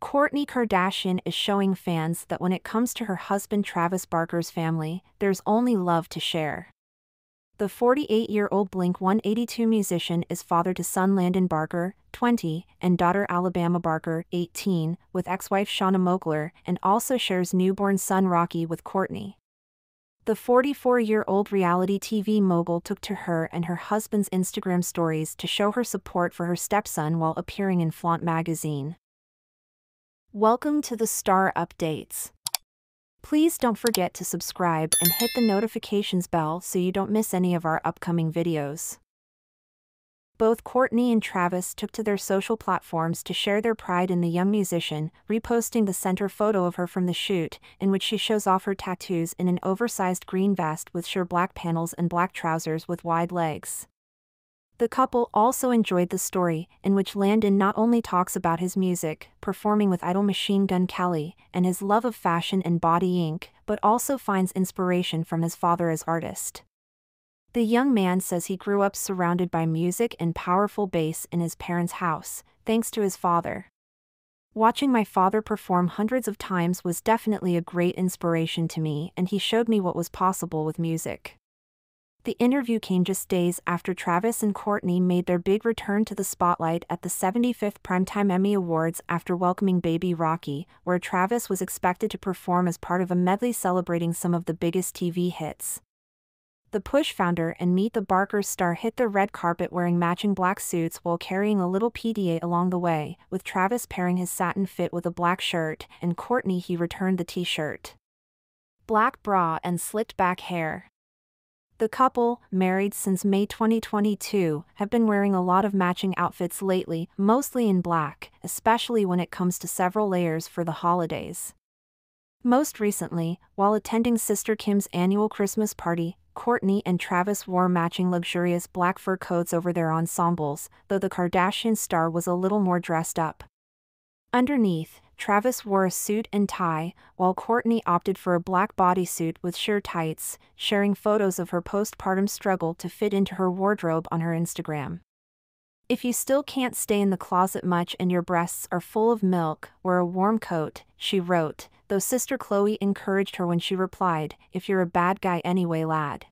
Kourtney Kardashian is showing fans that when it comes to her husband Travis Barker's family, there's only love to share. The 48 year old Blink 182 musician is father to son Landon Barker, 20, and daughter Alabama Barker, 18, with ex wife Shanna Moakler, and also shares newborn son Rocky with Kourtney. The 44 year old reality TV mogul took to her and her husband's Instagram stories to show her support for her stepson while appearing in Flaunt magazine. Welcome to the Star Updates. Please don't forget to subscribe and hit the notifications bell so you don't miss any of our upcoming videos. Both Kourtney and Travis took to their social platforms to share their pride in the young musician, reposting the center photo of her from the shoot, in which she shows off her tattoos in an oversized green vest with sheer black panels and black trousers with wide legs. The couple also enjoyed the story, in which Landon not only talks about his music, performing with Idol Machine Gun Kelly, and his love of fashion and body ink, but also finds inspiration from his father as artist. The young man says he grew up surrounded by music and powerful bass in his parents' house, thanks to his father. Watching my father perform hundreds of times was definitely a great inspiration to me, and he showed me what was possible with music. The interview came just days after Travis and Kourtney made their big return to the spotlight at the 75th Primetime Emmy Awards after welcoming baby Rocky, where Travis was expected to perform as part of a medley celebrating some of the biggest TV hits. The Poosh founder and Meet the Barkers star hit the red carpet wearing matching black suits while carrying a little PDA along the way, with Travis pairing his satin fit with a black shirt, and Kourtney he returned the t-shirt. Black bra and slicked back hair. The couple, married since May 2022, have been wearing a lot of matching outfits lately, mostly in black, especially when it comes to several layers for the holidays. Most recently, while attending Sister Kim's annual Christmas party, Kourtney and Travis wore matching luxurious black fur coats over their ensembles, though the Kardashian star was a little more dressed up. Underneath, Travis wore a suit and tie, while Kourtney opted for a black bodysuit with sheer tights, sharing photos of her postpartum struggle to fit into her wardrobe on her Instagram. If you still can't stay in the closet much and your breasts are full of milk, wear a warm coat, she wrote, though sister Khloé encouraged her when she replied, If you're a bad guy anyway, lad.